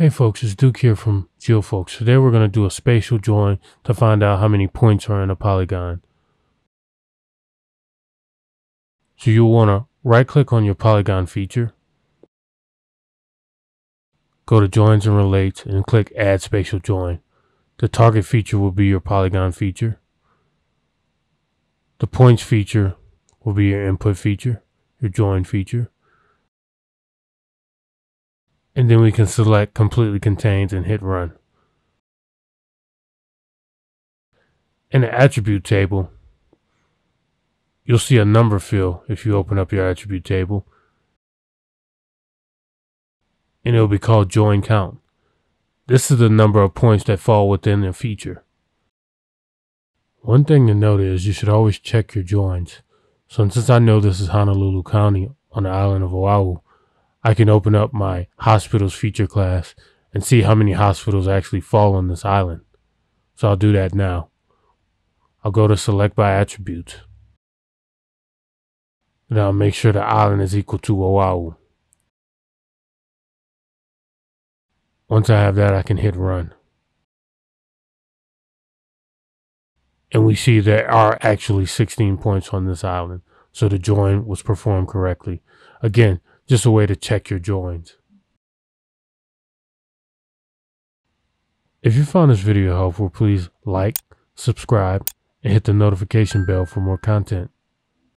Hey folks, it's Duke here from GeoFolks. Today we're going to do a spatial join to find out how many points are in a polygon. So you'll want to right click on your polygon feature, go to joins and relates and click add spatial join. The target feature will be your polygon feature. The points feature will be your input feature, your join feature and then we can select completely contains and hit run. In the attribute table, you'll see a number field if you open up your attribute table. And it will be called join count. This is the number of points that fall within the feature. One thing to note is you should always check your joins. So since I know this is Honolulu County on the island of Oahu, I can open up my hospitals feature class and see how many hospitals actually fall on this island. So I'll do that now. I'll go to select by attributes. And I'll make sure the island is equal to Oahu. Once I have that, I can hit run. And we see there are actually 16 points on this island. So the join was performed correctly. Again, just a way to check your joints. If you found this video helpful, please like, subscribe, and hit the notification bell for more content.